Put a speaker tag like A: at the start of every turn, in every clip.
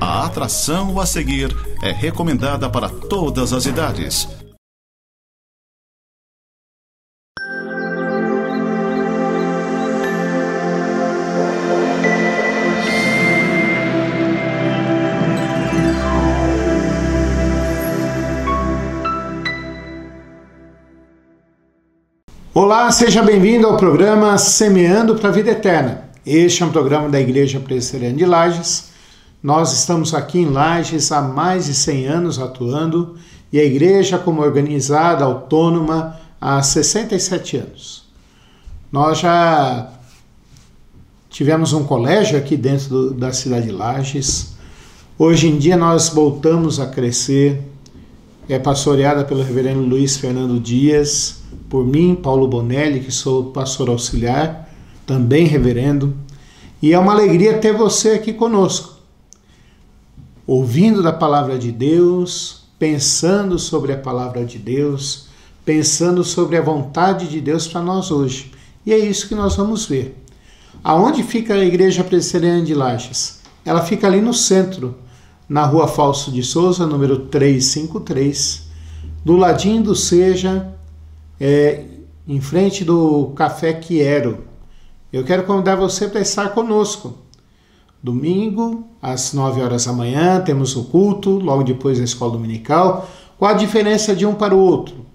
A: A atração a seguir é recomendada para todas as idades.
B: Olá, seja bem-vindo ao programa Semeando para a Vida Eterna. Este é um programa da Igreja Presbiteriana de Lages. Nós estamos aqui em Lages há mais de 100 anos atuando e a igreja como organizada, autônoma, há 67 anos. Nós já tivemos um colégio aqui dentro do, da cidade de Lages. Hoje em dia nós voltamos a crescer. É pastoreada pelo reverendo Luiz Fernando Dias por mim, Paulo Bonelli, que sou pastor auxiliar, também reverendo, e é uma alegria ter você aqui conosco, ouvindo da palavra de Deus, pensando sobre a palavra de Deus, pensando sobre a vontade de Deus para nós hoje. E é isso que nós vamos ver. Aonde fica a Igreja Presbiteriana de Lages? Ela fica ali no centro, na rua Falso de Souza, número 353, do ladinho do Seja, é, em frente do Café Quiero. Eu quero convidar você para estar conosco. Domingo, às 9 horas da manhã, temos o culto, logo depois da escola dominical. Qual a diferença de um para o outro?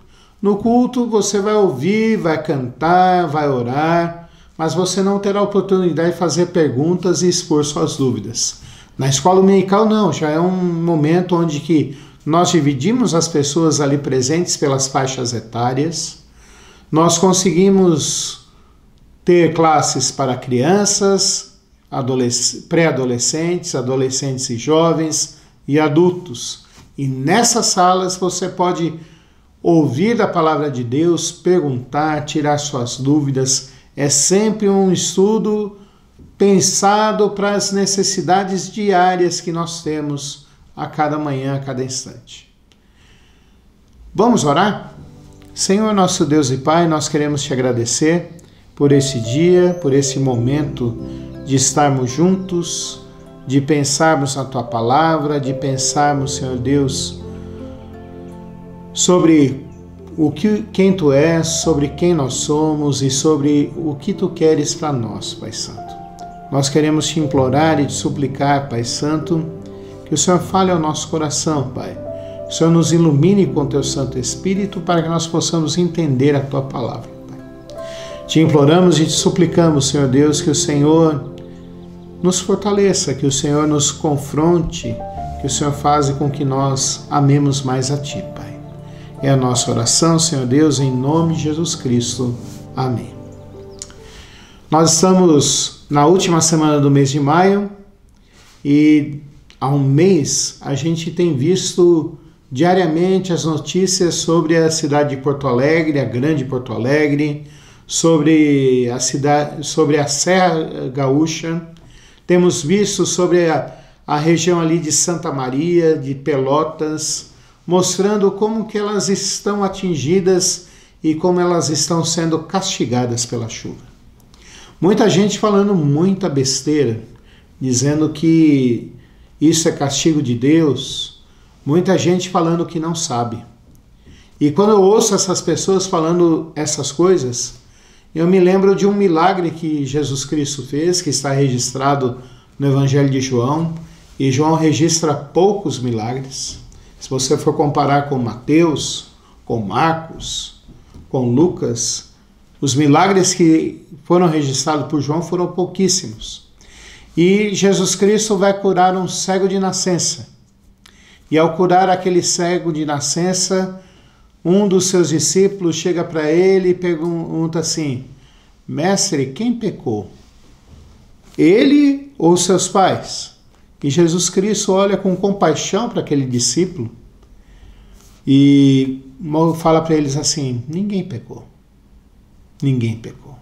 B: No culto, você vai ouvir, vai cantar, vai orar, mas você não terá oportunidade de fazer perguntas e expor suas dúvidas. Na escola dominical, não, já é um momento onde que nós dividimos as pessoas ali presentes pelas faixas etárias. Nós conseguimos ter classes para crianças, pré-adolescentes, adolescentes e jovens e adultos. E nessas salas você pode ouvir a palavra de Deus, perguntar, tirar suas dúvidas. É sempre um estudo pensado para as necessidades diárias que nós temos a cada manhã, a cada instante. Vamos orar? Senhor nosso Deus e Pai, nós queremos te agradecer por esse dia, por esse momento de estarmos juntos, de pensarmos na tua palavra, de pensarmos, Senhor Deus, sobre o que quem tu és, sobre quem nós somos e sobre o que tu queres para nós, Pai Santo. Nós queremos te implorar e te suplicar, Pai Santo, que o Senhor fale ao nosso coração, Pai. Que o Senhor nos ilumine com teu Santo Espírito para que nós possamos entender a tua palavra, Pai. Te imploramos e te suplicamos, Senhor Deus, que o Senhor nos fortaleça, que o Senhor nos confronte, que o Senhor faça com que nós amemos mais a Ti, Pai. É a nossa oração, Senhor Deus, em nome de Jesus Cristo. Amém. Nós estamos na última semana do mês de maio e há um mês, a gente tem visto diariamente as notícias sobre a cidade de Porto Alegre, a grande Porto Alegre, sobre a cidade, sobre a Serra Gaúcha. Temos visto sobre a, a região ali de Santa Maria, de Pelotas, mostrando como que elas estão atingidas e como elas estão sendo castigadas pela chuva. Muita gente falando muita besteira, dizendo que isso é castigo de Deus. Muita gente falando que não sabe. E quando eu ouço essas pessoas falando essas coisas, eu me lembro de um milagre que Jesus Cristo fez, que está registrado no Evangelho de João, e João registra poucos milagres. Se você for comparar com Mateus, com Marcos, com Lucas, os milagres que foram registrados por João foram pouquíssimos. E Jesus Cristo vai curar um cego de nascença. E ao curar aquele cego de nascença, um dos seus discípulos chega para ele e pergunta assim: Mestre, quem pecou? Ele ou seus pais? E Jesus Cristo olha com compaixão para aquele discípulo e fala para eles assim: Ninguém pecou. Ninguém pecou.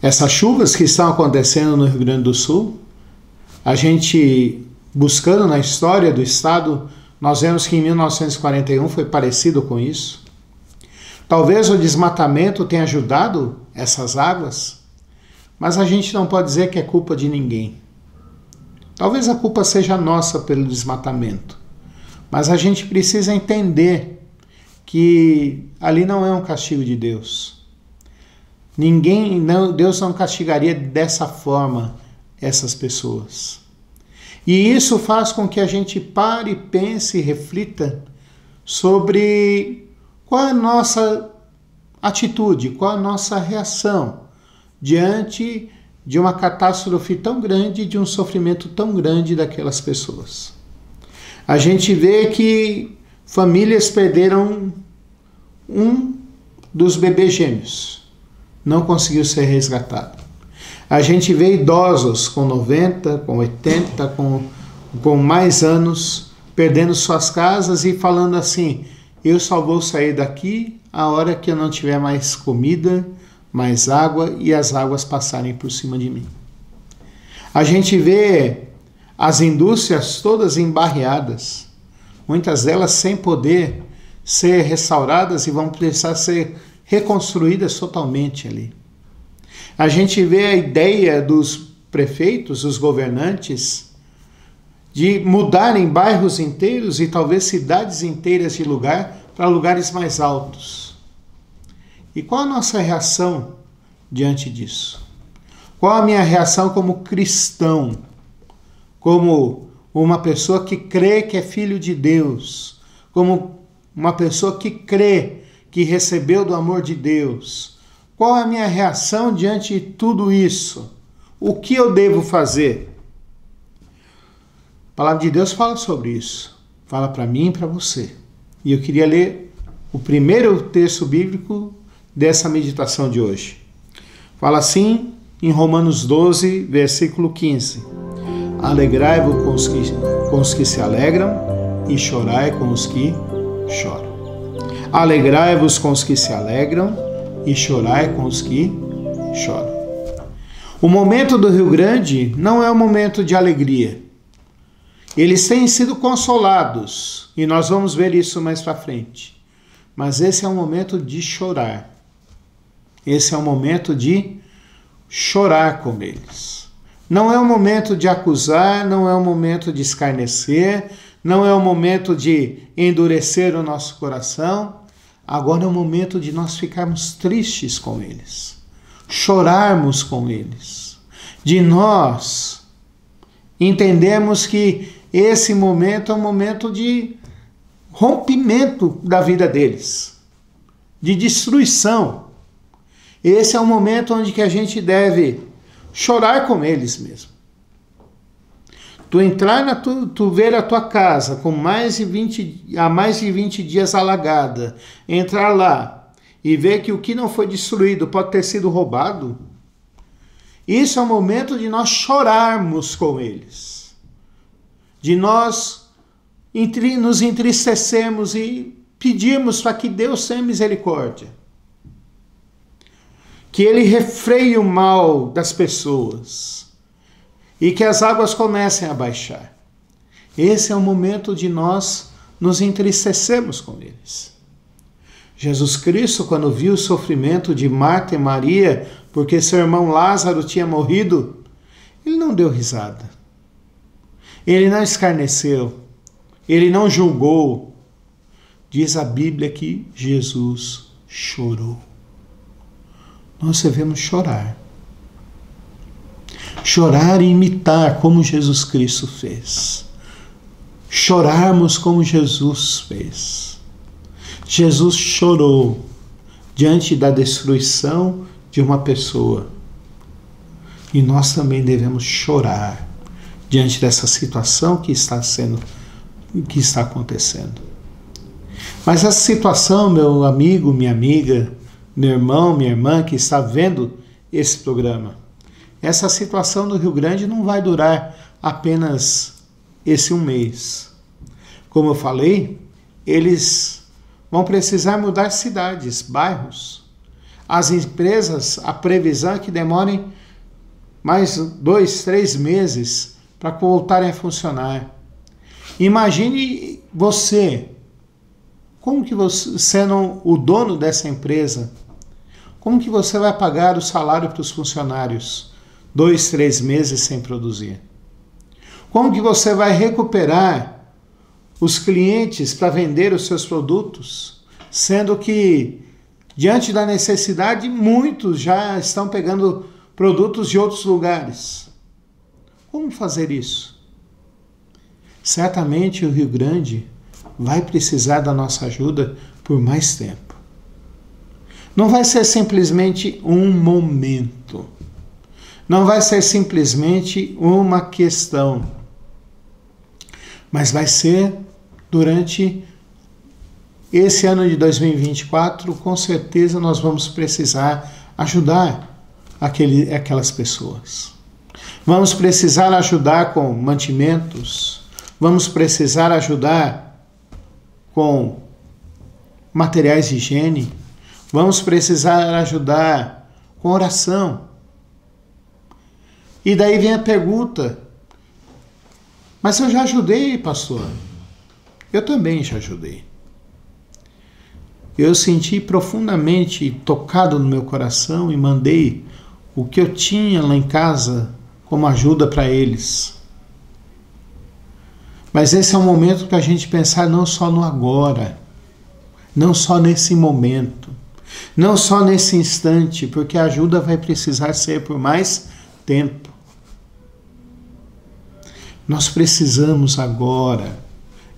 B: Essas chuvas que estão acontecendo no Rio Grande do Sul, a gente buscando na história do estado, nós vemos que em 1941 foi parecido com isso. Talvez o desmatamento tenha ajudado essas águas, mas a gente não pode dizer que é culpa de ninguém. Talvez a culpa seja nossa pelo desmatamento, mas a gente precisa entender que ali não é um castigo de Deus. Ninguém, não, Deus não castigaria dessa forma essas pessoas. E isso faz com que a gente pare, pense e reflita sobre qual é a nossa atitude, qual é a nossa reação diante de uma catástrofe tão grande, de um sofrimento tão grande daquelas pessoas. A gente vê que famílias perderam um dos bebês gêmeos, não conseguiu ser resgatado. A gente vê idosos com 90, com 80, com, com mais anos, perdendo suas casas e falando assim: eu só vou sair daqui a hora que eu não tiver mais comida, mais água e as águas passarem por cima de mim. A gente vê as indústrias todas embarreadas, muitas delas sem poder ser restauradas e vão precisar ser reconstruídas totalmente ali. A gente vê a ideia dos prefeitos, os governantes, de mudarem bairros inteiros e talvez cidades inteiras de lugar para lugares mais altos. E qual a nossa reação diante disso? Qual a minha reação como cristão? Como uma pessoa que crê que é filho de Deus? Como uma pessoa que crê que recebeu do amor de Deus? Qual a minha reação diante de tudo isso? O que eu devo fazer? A palavra de Deus fala sobre isso. Fala para mim e para você. E eu queria ler o primeiro texto bíblico dessa meditação de hoje. Fala assim em Romanos 12, versículo 15: Alegrai-vos com, os que, com os que se alegram e chorai com os que choram. Alegrai-vos com os que se alegram e chorai com os que choram. O momento do Rio Grande não é um momento de alegria, eles têm sido consolados e nós vamos ver isso mais para frente. Mas esse é um momento de chorar. Esse é um momento de chorar com eles. Não é um momento de acusar, não é um momento de escarnecer, não é um momento de endurecer o nosso coração. Agora é o momento de nós ficarmos tristes com eles, chorarmos com eles, de nós entendermos que esse momento é um momento de rompimento da vida deles, de destruição. Esse é o momento onde que a gente deve chorar com eles mesmo. Tu entrar na tu, tu ver a tua casa com mais de 20 há mais de 20 dias alagada, entrar lá e ver que o que não foi destruído pode ter sido roubado. Isso é o momento de nós chorarmos com eles de nós nos entristecermos e pedirmos para que Deus tenha misericórdia. Que Ele refreie o mal das pessoas e que as águas comecem a baixar. Esse é o momento de nós nos entristecermos com eles. Jesus Cristo, quando viu o sofrimento de Marta e Maria, porque seu irmão Lázaro tinha morrido, ele não deu risada ele não escarneceu, ele não julgou. Diz a Bíblia que Jesus chorou. Nós devemos chorar. Chorar e imitar como Jesus Cristo fez. Chorarmos como Jesus fez. Jesus chorou diante da destruição de uma pessoa. E nós também devemos chorar diante dessa situação que está sendo que está acontecendo. Mas essa situação, meu amigo, minha amiga, meu irmão, minha irmã que está vendo esse programa, essa situação do Rio Grande não vai durar apenas esse um mês. Como eu falei, eles vão precisar mudar cidades, bairros. As empresas, a previsão é que demorem mais dois, três meses para voltarem a funcionar. Imagine você, como que você, sendo o dono dessa empresa, como que você vai pagar o salário para os funcionários dois, três meses sem produzir? Como que você vai recuperar os clientes para vender os seus produtos, sendo que diante da necessidade muitos já estão pegando produtos de outros lugares? Como fazer isso? Certamente o Rio Grande vai precisar da nossa ajuda por mais tempo. Não vai ser simplesmente um momento. Não vai ser simplesmente uma questão. Mas vai ser durante esse ano de 2024, com certeza nós vamos precisar ajudar aquele, aquelas pessoas. Vamos precisar ajudar com mantimentos, vamos precisar ajudar com materiais de higiene, vamos precisar ajudar com oração. E daí vem a pergunta: mas eu já ajudei, pastor. Eu também já ajudei. Eu senti profundamente tocado no meu coração e mandei o que eu tinha lá em casa como ajuda para eles. Mas esse é um momento para a gente pensar não só no agora, não só nesse momento, não só nesse instante, porque a ajuda vai precisar ser por mais tempo. Nós precisamos agora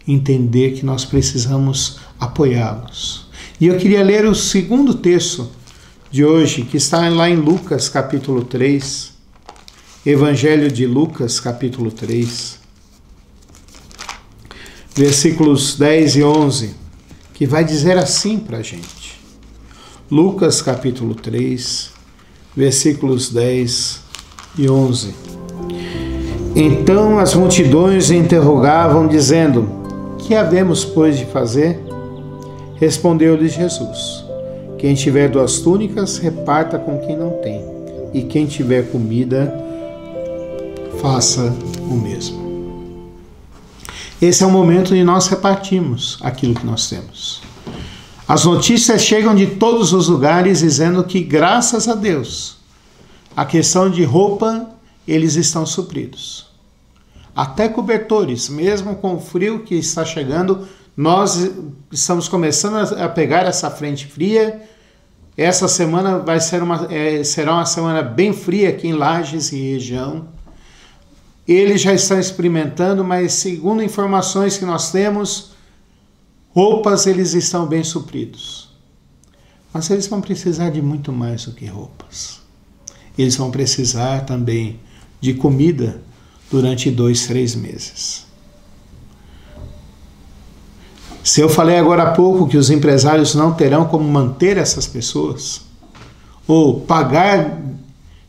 B: entender que nós precisamos apoiá-los. E eu queria ler o segundo texto de hoje, que está lá em Lucas capítulo 3, Evangelho de Lucas capítulo 3, versículos 10 e 11, que vai dizer assim para a gente. Lucas capítulo 3, versículos 10 e 11. Então as multidões interrogavam, dizendo: Que havemos, pois, de fazer? Respondeu-lhes Jesus: Quem tiver duas túnicas, reparta com quem não tem, e quem tiver comida, faça o mesmo. Esse é o momento de nós repartirmos aquilo que nós temos. As notícias chegam de todos os lugares dizendo que, graças a Deus, a questão de roupa eles estão supridos. Até cobertores, mesmo com o frio que está chegando, nós estamos começando a pegar essa frente fria. Essa semana vai ser uma, é, será uma semana bem fria aqui em Lages e região. Eles já estão experimentando, mas segundo informações que nós temos, roupas eles estão bem supridos. Mas eles vão precisar de muito mais do que roupas. Eles vão precisar também de comida durante dois, três meses. Se eu falei agora há pouco que os empresários não terão como manter essas pessoas, ou pagar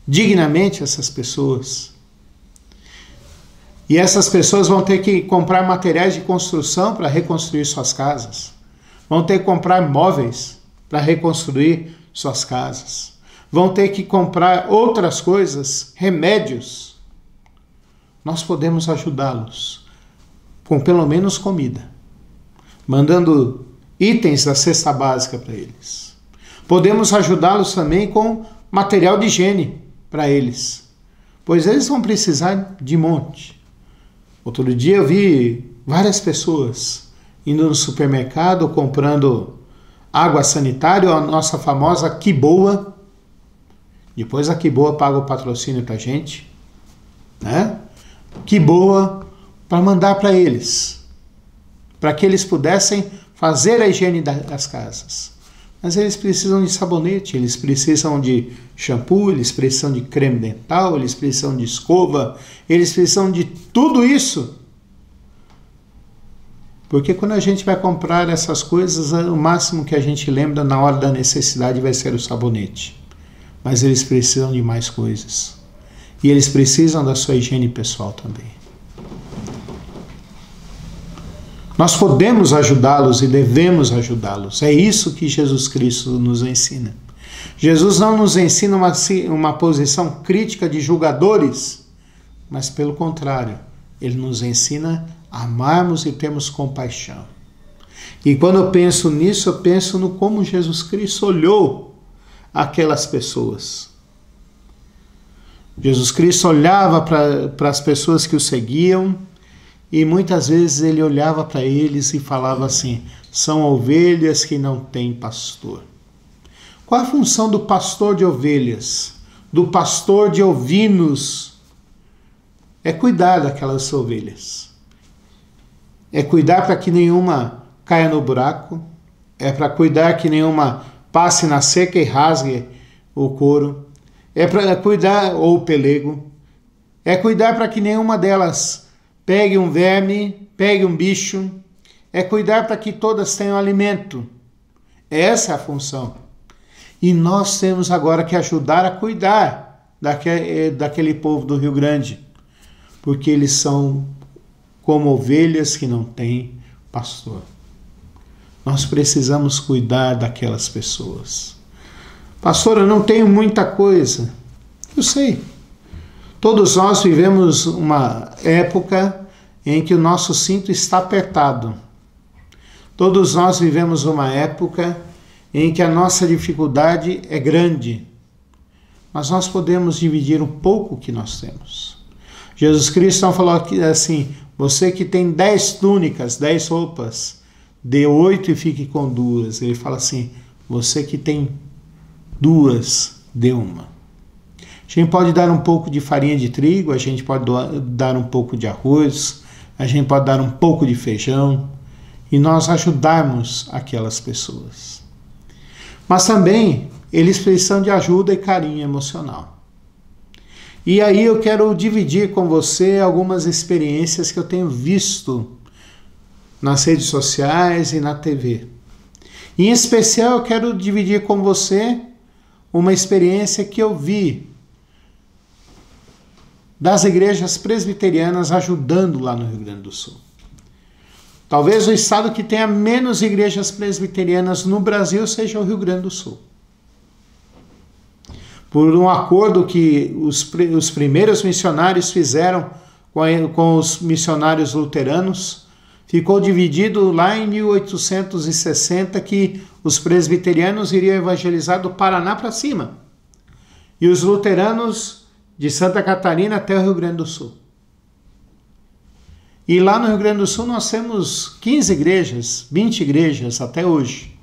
B: dignamente essas pessoas, e essas pessoas vão ter que comprar materiais de construção para reconstruir suas casas, vão ter que comprar móveis para reconstruir suas casas vão ter que comprar outras coisas, remédios. Nós podemos ajudá-los com pelo menos comida, mandando itens da cesta básica para eles. Podemos ajudá-los também com material de higiene para eles, pois eles vão precisar de monte. Outro dia eu vi várias pessoas indo no supermercado comprando água sanitária, a nossa famosa que boa, depois a Que Boa paga o patrocínio para gente, né? Que Boa para mandar para eles, para que eles pudessem fazer a higiene das casas. Mas eles precisam de sabonete, eles precisam de shampoo, eles precisam de creme dental, eles precisam de escova, eles precisam de tudo isso. Porque quando a gente vai comprar essas coisas, o máximo que a gente lembra na hora da necessidade vai ser o sabonete mas eles precisam de mais coisas. E eles precisam da sua higiene pessoal também. Nós podemos ajudá-los e devemos ajudá-los. É isso que Jesus Cristo nos ensina. Jesus não nos ensina uma, uma posição crítica de julgadores, mas pelo contrário, ele nos ensina a amarmos e termos compaixão. E quando eu penso nisso, eu penso no como Jesus Cristo olhou aquelas pessoas. Jesus Cristo olhava para as pessoas que o seguiam e muitas vezes ele olhava para eles e falava assim: são ovelhas que não têm pastor. Qual a função do pastor de ovelhas? Do pastor de ovinos? É cuidar daquelas ovelhas. É cuidar para que nenhuma caia no buraco. É para cuidar que nenhuma passe na seca e rasgue o couro. É para cuidar, ou pelego. É cuidar para que nenhuma delas pegue um verme, pegue um bicho. É cuidar para que todas tenham alimento. Essa é a função. E nós temos agora que ajudar a cuidar daquele, eh, daquele povo do Rio Grande, porque eles são como ovelhas que não têm pastor. Nós precisamos cuidar daquelas pessoas. Pastor, eu não tenho muita coisa. Eu sei. Todos nós vivemos uma época em que o nosso cinto está apertado. Todos nós vivemos uma época em que a nossa dificuldade é grande, mas nós podemos dividir o pouco que nós temos. Jesus Cristo não falou assim: você que tem dez túnicas, dez roupas, dê oito e fique com duas. Ele fala assim: você que tem duas, dê uma. A gente pode dar um pouco de farinha de trigo, a gente pode dar um pouco de arroz, a gente pode dar um pouco de feijão e nós ajudarmos aquelas pessoas. Mas também eles precisam de ajuda e carinho emocional. E aí eu quero dividir com você algumas experiências que eu tenho visto nas redes sociais e na TV. Em especial, eu quero dividir com você uma experiência que eu vi das igrejas presbiterianas ajudando lá no Rio Grande do Sul. Talvez o estado que tenha menos igrejas presbiterianas no Brasil seja o Rio Grande do Sul. Por um acordo que os, os primeiros missionários fizeram com, com os missionários luteranos, ficou dividido lá em 1860 que os presbiterianos iriam evangelizar do Paraná para cima e os luteranos de Santa Catarina até o Rio Grande do Sul. E lá no Rio Grande do Sul nós temos 15 igrejas, 20 igrejas até hoje.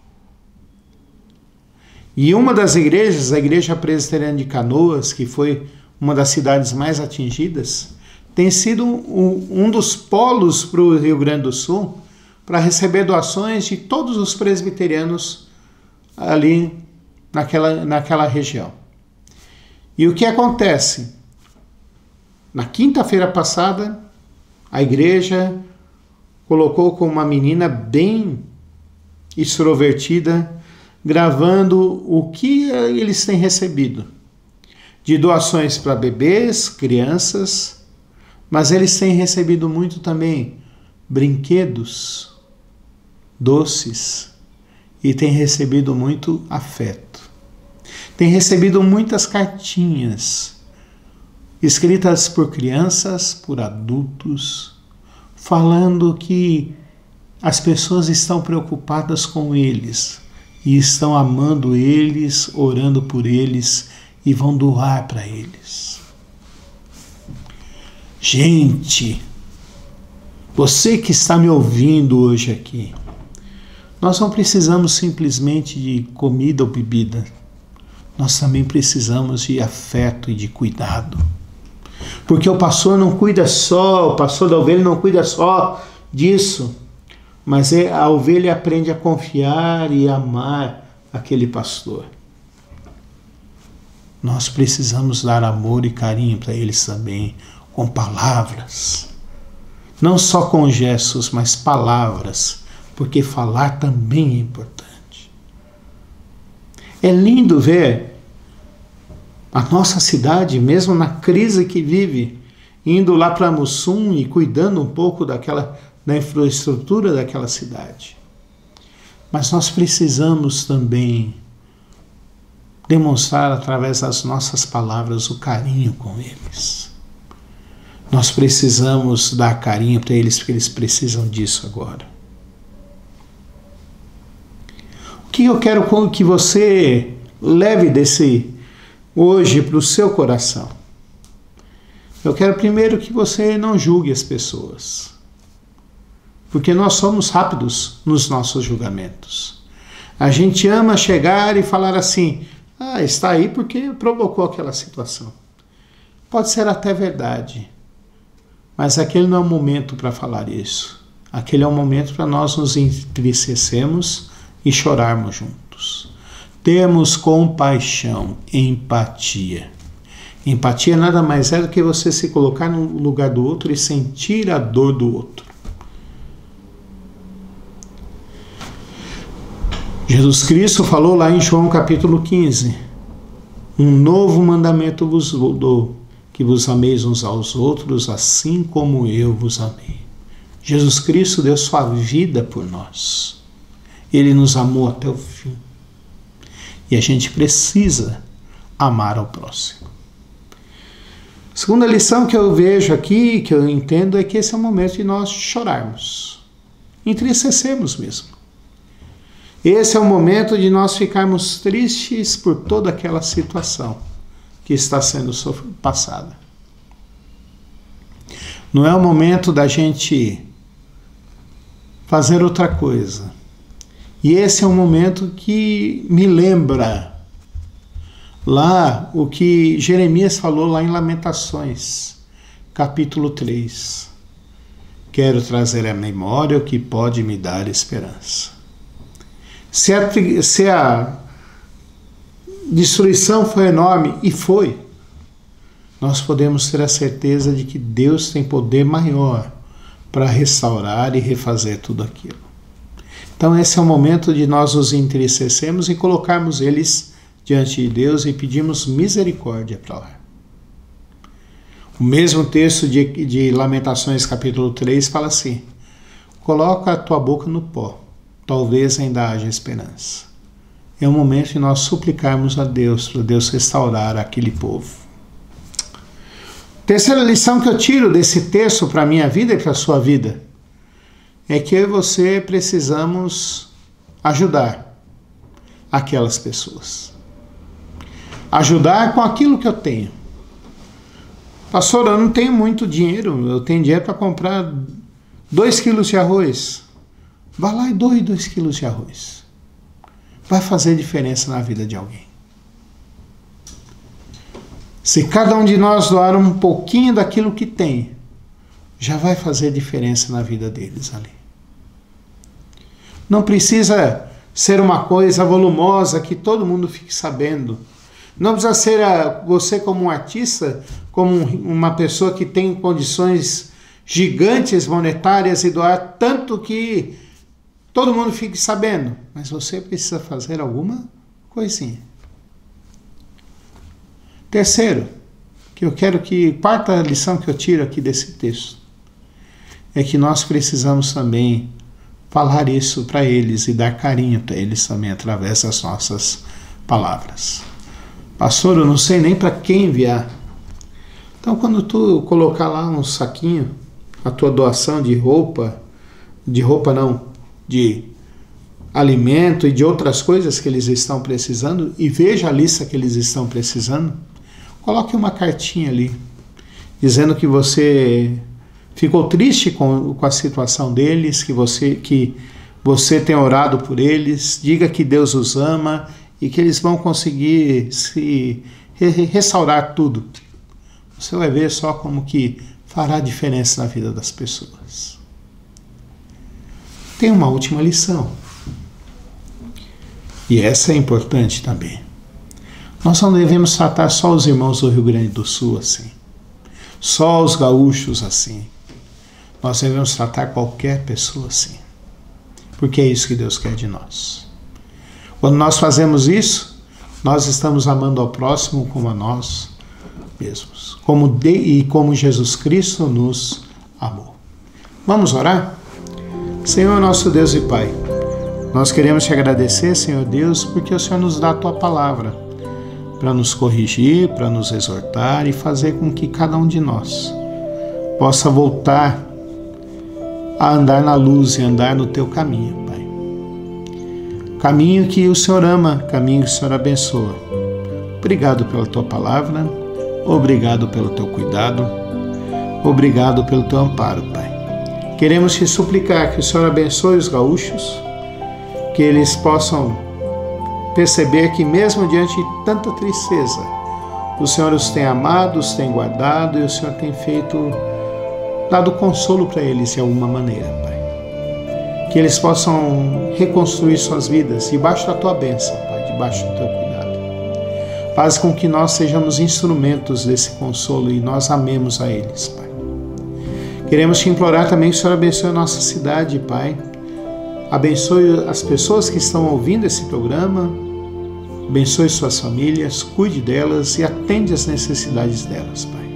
B: E uma das igrejas, a Igreja Presbiteriana de Canoas, que foi uma das cidades mais atingidas, tem sido um, dos polos para o Rio Grande do Sul para receber doações de todos os presbiterianos ali naquela, naquela região. E o que acontece? Na quinta-feira passada, a igreja colocou com uma menina bem extrovertida, gravando o que eles têm recebido de doações para bebês, crianças, mas eles têm recebido muito também brinquedos, doces e têm recebido muito afeto. Têm recebido muitas cartinhas escritas por crianças, por adultos, falando que as pessoas estão preocupadas com eles e estão amando eles, orando por eles e vão doar para eles. Gente, você que está me ouvindo hoje aqui, nós não precisamos simplesmente de comida ou bebida, nós também precisamos de afeto e de cuidado. Porque o pastor não cuida só, o pastor da ovelha não cuida só disso, mas é, a ovelha aprende a confiar e amar aquele pastor. Nós precisamos dar amor e carinho para eles também, com palavras. Não só com gestos, mas palavras, porque falar também é importante. É lindo ver a nossa cidade, mesmo na crise que vive, indo lá para Mussum e cuidando um pouco daquela da infraestrutura daquela cidade. Mas nós precisamos também demonstrar através das nossas palavras o carinho com eles. Nós precisamos dar carinho para eles porque eles precisam disso agora. O que eu quero que você leve desse hoje para o seu coração. Eu quero primeiro que você não julgue as pessoas. Porque nós somos rápidos nos nossos julgamentos. A gente ama chegar e falar assim: ah, está aí porque provocou aquela situação. Pode ser até verdade, mas aquele não é o momento para falar isso. Aquele é o momento para nós nos entristecermos e chorarmos juntos. Temos compaixão, empatia. Empatia nada mais é do que você se colocar no lugar do outro e sentir a dor do outro. Jesus Cristo falou lá em João capítulo 15: Um novo mandamento vos dou, que vos ameis uns aos outros, assim como eu vos amei. Jesus Cristo deu sua vida por nós. Ele nos amou até o fim. E a gente precisa amar ao próximo. Segunda lição que eu vejo aqui, que eu entendo, é que esse é o momento de nós chorarmos, entristecemos mesmo. Esse é o momento de nós ficarmos tristes por toda aquela situação que está sendo passada. Não é o momento da gente fazer outra coisa. E esse é um momento que me lembra lá o que Jeremias falou lá em Lamentações, capítulo 3. Quero trazer à memória o que pode me dar esperança. Se a, se a destruição foi enorme, e foi, nós podemos ter a certeza de que Deus tem poder maior para restaurar e refazer tudo aquilo. Então, esse é o momento de nós nos entristecermos e colocarmos eles diante de Deus e pedirmos misericórdia para lá. O mesmo texto de, de Lamentações, capítulo 3, fala assim: Coloca a tua boca no pó, talvez ainda haja esperança. É o momento de nós suplicarmos a Deus para Deus restaurar aquele povo. Terceira lição que eu tiro desse texto para a minha vida e para a sua vida é que eu e você precisamos ajudar aquelas pessoas. Ajudar com aquilo que eu tenho. Pastor, eu não tenho muito dinheiro, eu tenho dinheiro para comprar dois quilos de arroz. Vá lá e doe dois quilos de arroz. Vai fazer diferença na vida de alguém. Se cada um de nós doar um pouquinho daquilo que tem, já vai fazer diferença na vida deles ali. Não precisa ser uma coisa volumosa que todo mundo fique sabendo. Não precisa ser a, você como um artista, como uma pessoa que tem condições gigantes monetárias e doar tanto que todo mundo fique sabendo. Mas você precisa fazer alguma coisinha. Terceiro, que eu quero que quarta lição que eu tiro aqui desse texto é que nós precisamos também falar isso para eles e dar carinho para eles também através das nossas palavras. Pastor, eu não sei nem para quem enviar. Então, quando tu colocar lá um saquinho, a tua doação de roupa, de roupa não, de alimento e de outras coisas que eles estão precisando, e veja a lista que eles estão precisando, Coloque uma cartinha ali, dizendo que você ficou triste com, com a situação deles, que você, que você tem orado por eles, diga que Deus os ama e que eles vão conseguir se restaurar tudo. Você vai ver só como que fará diferença na vida das pessoas. Tem uma última lição. E essa é importante também. Nós não devemos tratar só os irmãos do Rio Grande do Sul assim, só os gaúchos assim. Nós devemos tratar qualquer pessoa assim, porque é isso que Deus quer de nós. Quando nós fazemos isso, nós estamos amando ao próximo como a nós mesmos, como de, e como Jesus Cristo nos amou. Vamos orar? Senhor nosso Deus e Pai, nós queremos te agradecer, Senhor Deus, porque o Senhor nos dá a tua palavra para nos corrigir, para nos exortar e fazer com que cada um de nós possa voltar a andar na luz e andar no teu caminho, Pai. Caminho que o Senhor ama, caminho que o Senhor abençoa. Obrigado pela tua palavra, obrigado pelo teu cuidado. Obrigado pelo teu amparo, Pai. Queremos te suplicar que o Senhor abençoe os gaúchos, que eles possam perceber que, mesmo diante de tanta tristeza, o Senhor os tem amado, os tem guardado e o Senhor tem feito, dado consolo para eles de alguma maneira, Pai. Que eles possam reconstruir suas vidas debaixo da tua bênção, Pai, debaixo do teu cuidado. Faz com que nós sejamos instrumentos desse consolo e nós amemos a eles, Pai. Queremos te implorar também que o Senhor abençoe a nossa cidade, Pai. Abençoe as pessoas que estão ouvindo esse programa, abençoe suas famílias, cuide delas e atende as necessidades delas, Pai.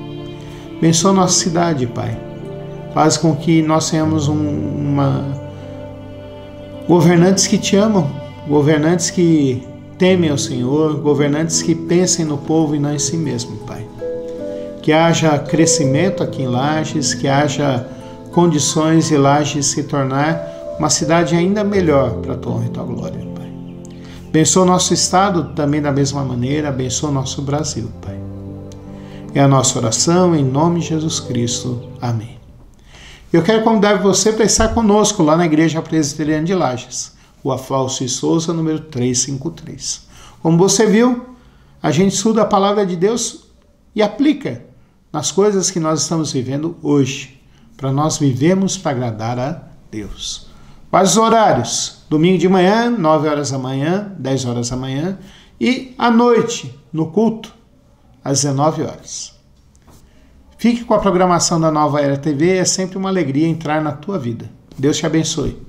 B: Abençoe nossa cidade, Pai. Faz com que nós tenhamos um, uma governantes que te amam, governantes que temem ao Senhor, governantes que pensem no povo e não em si mesmo, Pai que haja crescimento aqui em Lages, que haja condições de Lages se tornar uma cidade ainda melhor para a tua honra e tua glória, Pai. Abençoa o nosso estado também da mesma maneira, abençoa o nosso Brasil, Pai. É a nossa oração em nome de Jesus Cristo. Amém. Eu quero convidar você para estar conosco lá na Igreja Presbiteriana de Lages, Rua Falso e Souza, número 353. Como você viu, a gente estuda a palavra de Deus e aplica nas coisas que nós estamos vivendo hoje, para nós vivemos para agradar a Deus. Quais os horários? Domingo de manhã, 9 horas da manhã, 10 horas da manhã, e à noite, no culto, às 19 horas. Fique com a programação da Nova Era TV, é sempre uma alegria entrar na tua vida. Deus te abençoe.